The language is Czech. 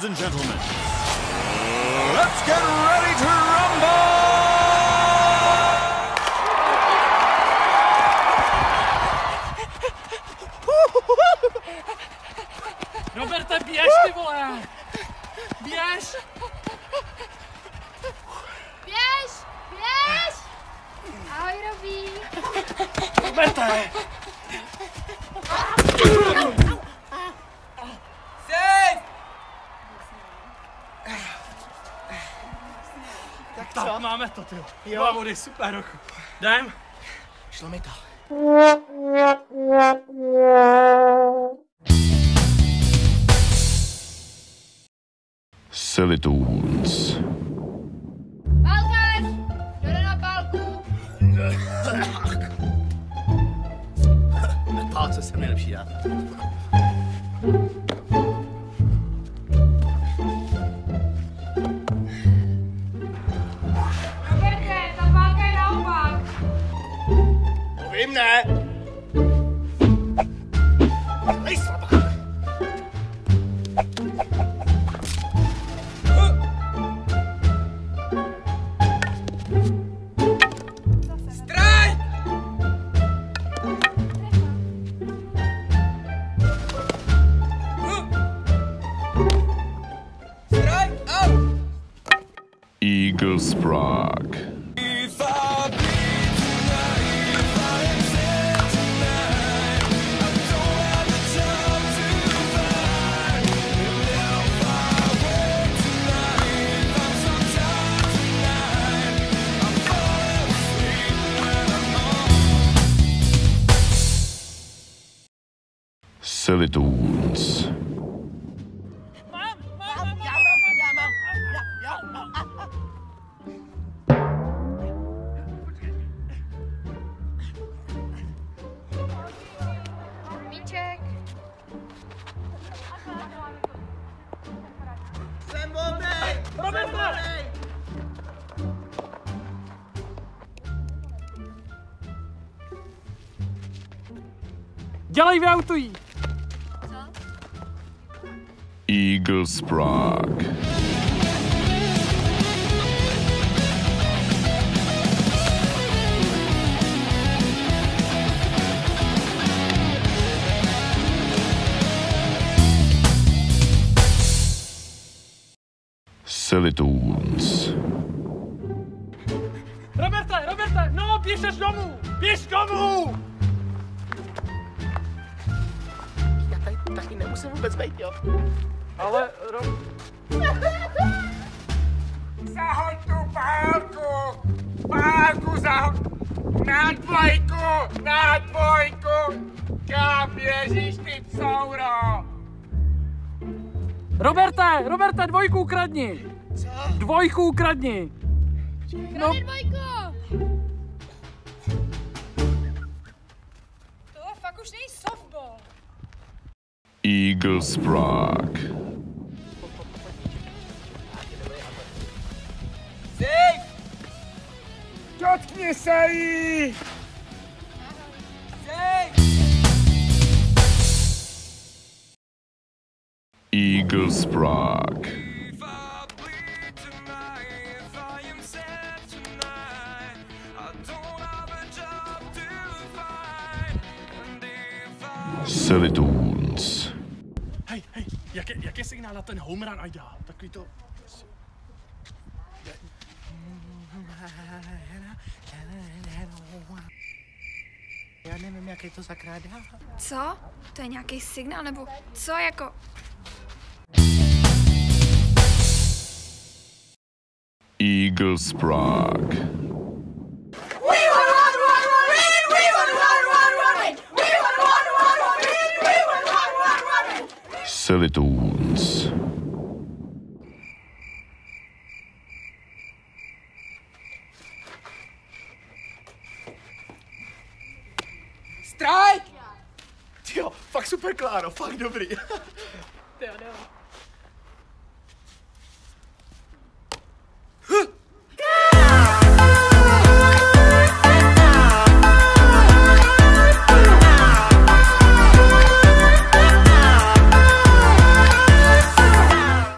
gentlemen, let's get ready to rumble! Roberte, běž ty vole! Běž! Běž! Běž! Ahoj, Robí. Roberte! Máme to, ty. Jo. vody, super, rochu. Jdem? Šlo mi to. Silly Tunes. Pálkař! Jde na pálku. Pálce se nejlepší dá. To vím, ne? Hej, slabá. Eagle Sprague. Silly Tunes. Dělej vyautují! Eagle Sprague. Silly Tunes. Roberte, Roberte, no, běž až domů! Běž domů! Já tady taky nemusím vůbec být, jo? Ale. Zahoď tu pálku! Pálku zahoď! Na dvojku! Na dvojku! Kam běžíš, ty psouro? Roberte, Roberte, dvojku ukradni! Co? Dvojku ukradni! No, dvojko. Tohle fakt už není softball. Eagle Sprague. Dotkni se jí! Eagle Sprague. Silly Tunes. hej, hej, jak je, jak je signál na ten home run, ať dá? Takový to... Já nevím, jak je to zakrádá. Co? To je nějaký signál, nebo co jako? Eagle Sprague. Silly Tunes. Strike! Jo, fakt super, Kláro, fakt dobrý. Ty jo, jdeme.